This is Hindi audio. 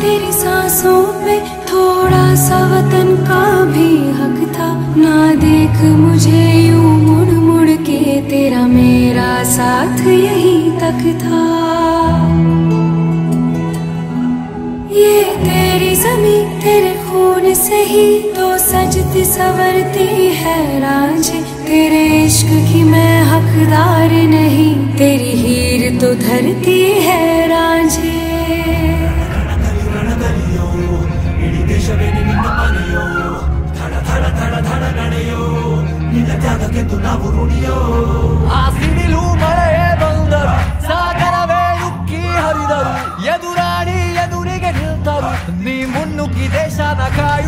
सांसों पे थोड़ा सा वतन का भी हक था। ना देख मुझे यूँ मुड़ मुड़ के तेरा मेरा साथ यही तक था। ये तेरी जमी तेरे खून से ही तो सजती सवरती है रांझे तेरे इश्क की मैं हकदार नहीं, तेरी हीर तो धरती है ನಾವು ಆ ಸಿಡಿಲು ಮಳೆಯೇ ಬಂದರು ಸಾಗರವೇ ಉಕ್ಕಿ ಹರಿದರು ಎದುರಾಳಿ ಎದುರಿಗೆ ನಿಲ್ತರು. ನೀ ಮುನ್ನುಗ್ಗಿ ದೇಶದ ಕಾಯುವೆ.